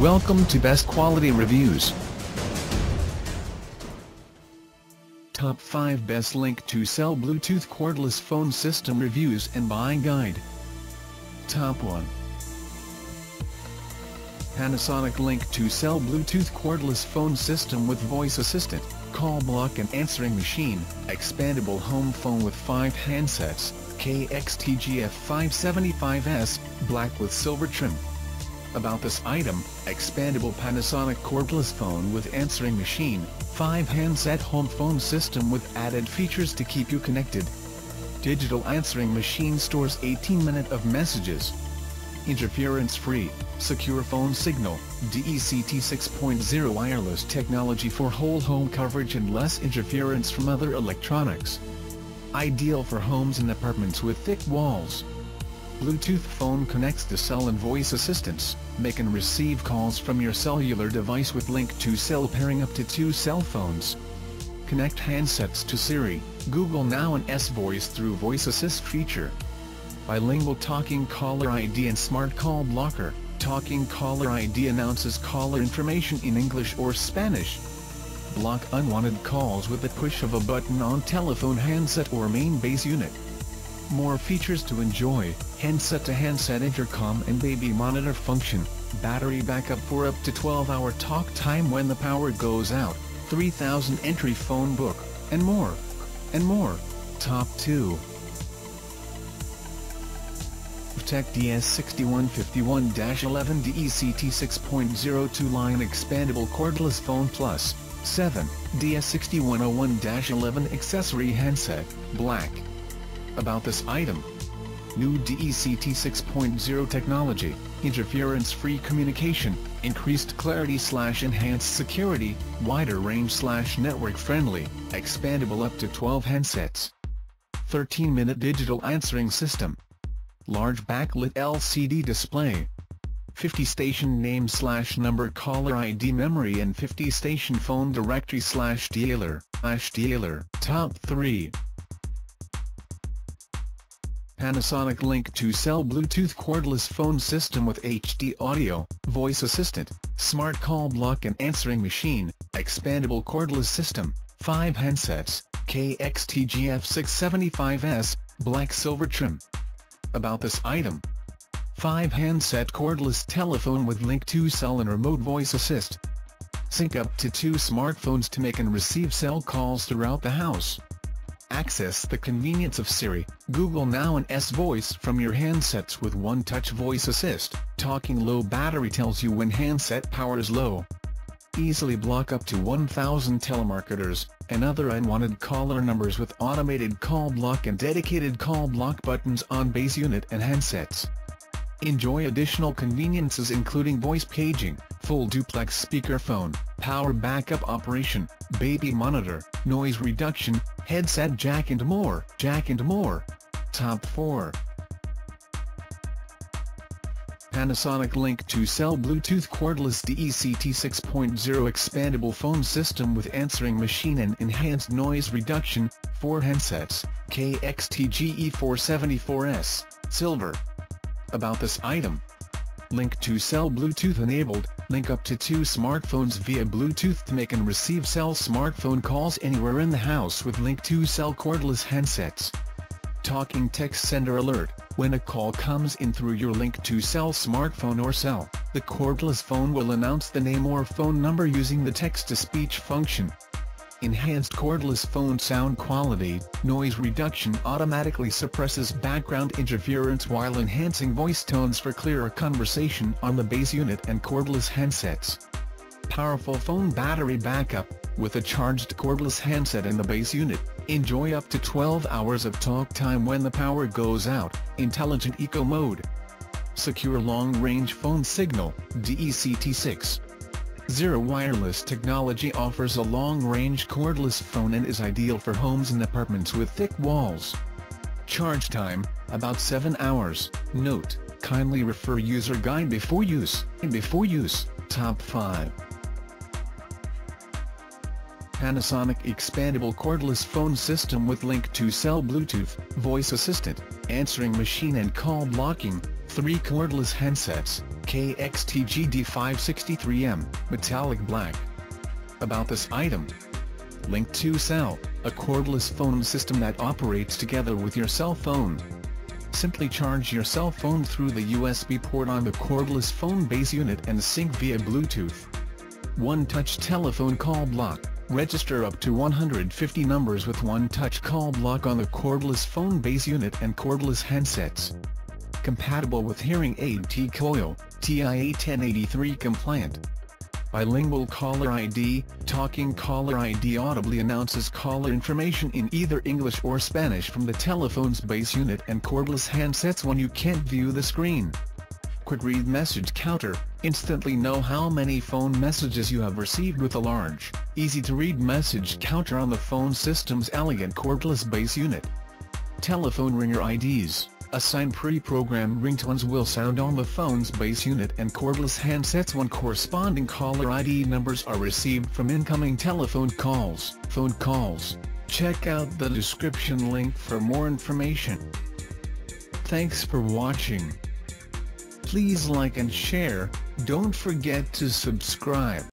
Welcome to Best Quality Reviews. Top 5 Best Link to Cell Bluetooth Cordless Phone System Reviews and Buying Guide. Top 1 Panasonic Link to Cell Bluetooth Cordless Phone System with Voice Assistant, Call Block and Answering Machine, Expandable Home Phone with 5 handsets, KXTGF575S, black with silver trim. About this item, expandable Panasonic cordless phone with answering machine, 5 handset home phone system with added features to keep you connected. Digital answering machine stores 18 minute of messages. Interference-free, secure phone signal, DECT 6.0 wireless technology for whole home coverage and less interference from other electronics. Ideal for homes and apartments with thick walls. Bluetooth phone connects to cell and voice assistants, make and receive calls from your cellular device with link to cell pairing up to two cell phones. Connect handsets to Siri, Google Now and S-Voice through Voice Assist feature. Bilingual Talking Caller ID and Smart Call Blocker, Talking Caller ID announces caller information in English or Spanish. Block unwanted calls with the push of a button on telephone handset or main base unit. More features to enjoy, handset-to-handset -handset intercom and baby monitor function, battery backup for up to 12-hour talk time when the power goes out, 3000 entry phone book, and more. And more. Top 2 Tech DS6151-11 DECT 6.02 line expandable cordless phone plus. 7 DS6101-11 accessory handset, black about this item. New DECT 6.0 technology, interference-free communication, increased clarity slash enhanced security, wider range slash network-friendly, expandable up to 12 handsets. 13-minute digital answering system. Large backlit LCD display. 50 station name slash number caller ID memory and 50 station phone directory slash dealer, slash dealer. Top 3 Panasonic Link to Cell Bluetooth cordless phone system with HD audio, voice assistant, smart call block and answering machine, expandable cordless system, 5 handsets, KXTGF675S, black silver trim. About this item. 5 handset cordless telephone with Link to Cell and remote voice assist. Sync up to two smartphones to make and receive cell calls throughout the house. Access the convenience of Siri, Google Now and S-Voice from your handsets with one-touch voice assist. Talking low battery tells you when handset power is low. Easily block up to 1,000 telemarketers and other unwanted caller numbers with automated call block and dedicated call block buttons on base unit and handsets. Enjoy additional conveniences including voice paging, full duplex speakerphone, power backup operation, baby monitor, noise reduction, headset jack and more. Jack and more. Top 4 Panasonic Link to Cell Bluetooth cordless DECT 6.0 expandable phone system with answering machine and enhanced noise reduction, 4 handsets, KXTGE474S, silver. About this item. Link to Cell Bluetooth enabled, link up to two smartphones via Bluetooth to make and receive cell smartphone calls anywhere in the house with Link to Cell cordless handsets. Talking text sender alert, when a call comes in through your Link to Cell smartphone or cell, the cordless phone will announce the name or phone number using the text-to-speech function. Enhanced cordless phone sound quality, noise reduction automatically suppresses background interference while enhancing voice tones for clearer conversation on the base unit and cordless handsets. Powerful phone battery backup, with a charged cordless handset in the base unit, enjoy up to 12 hours of talk time when the power goes out, Intelligent Eco Mode. Secure long-range phone signal, DECT6. Zero Wireless technology offers a long-range cordless phone and is ideal for homes and apartments with thick walls. Charge time, about 7 hours. Note, kindly refer user guide before use. Before use, top 5. Panasonic expandable cordless phone system with link to cell Bluetooth, voice assistant, answering machine and call blocking, 3 cordless handsets, KXTG-D563M, metallic black. About this item. Link to Cell, a cordless phone system that operates together with your cell phone. Simply charge your cell phone through the USB port on the cordless phone base unit and sync via Bluetooth. One-touch telephone call block, register up to 150 numbers with one-touch call block on the cordless phone base unit and cordless handsets. Compatible with hearing aid T-Coil, TIA 1083 compliant. Bilingual caller ID, talking caller ID audibly announces caller information in either English or Spanish from the telephone's base unit and cordless handsets when you can't view the screen. Quick read message counter, instantly know how many phone messages you have received with a large, easy-to-read message counter on the phone system's elegant cordless base unit. Telephone ringer IDs assigned pre-programmed ringtones will sound on the phone's base unit and cordless handsets when corresponding caller ID numbers are received from incoming telephone calls. Phone calls. Check out the description link for more information. Thanks for watching. Please like and share, don't forget to subscribe.